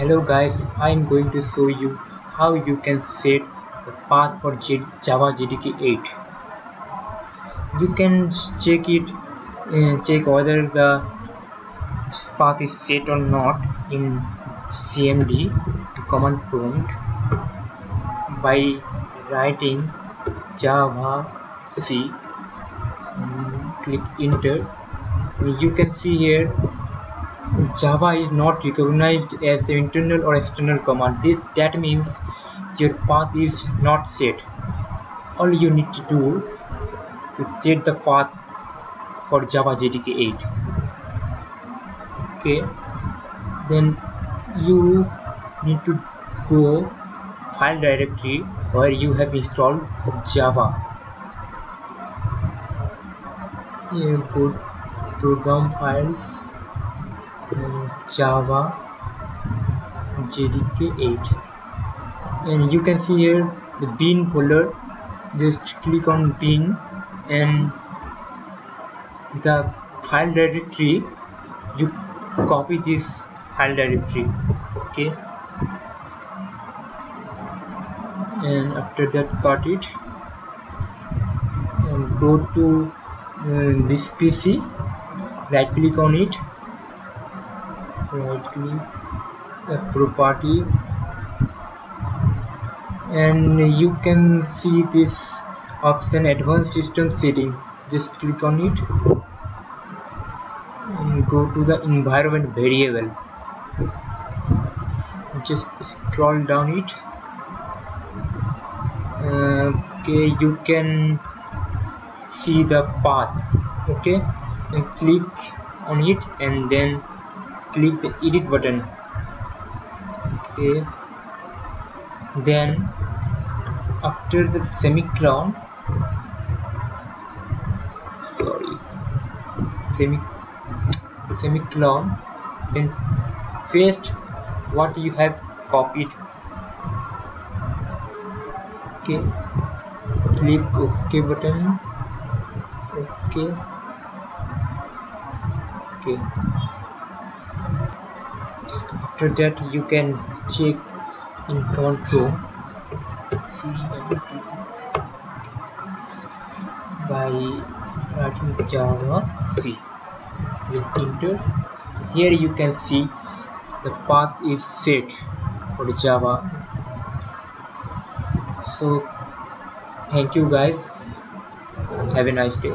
hello guys. I'm going to show you how you can set the path for java jdk 8 you can check it uh, check whether the path is set or not in cmd command prompt by writing java c. Click enter. You can see here Java is not recognized as the internal or external command. This that means your path is not set. All you need to do to set the path for Java JDK 8. Okay, then you need to go file directory where you have installed Java. Here go program files java jdk 8 and you can see here the bin folder. Just click on bin and the file directory you copy this file directory okay? And after that cut it. And go to uh, this pc right click on it right click properties. And you can see this option advanced system setting. Just click on it and go to the environment variable. Just scroll down it. Okay you can see the path. Okay and click on it and then click the edit button. Okay. Then after the semicolon sorry semi semicolon then paste what you have copied. Okay. Click ok button. Okay. Okay after that you can check in control by writing java c. Click enter. Here you can see the path is set for java. So thank you guys. Have a nice day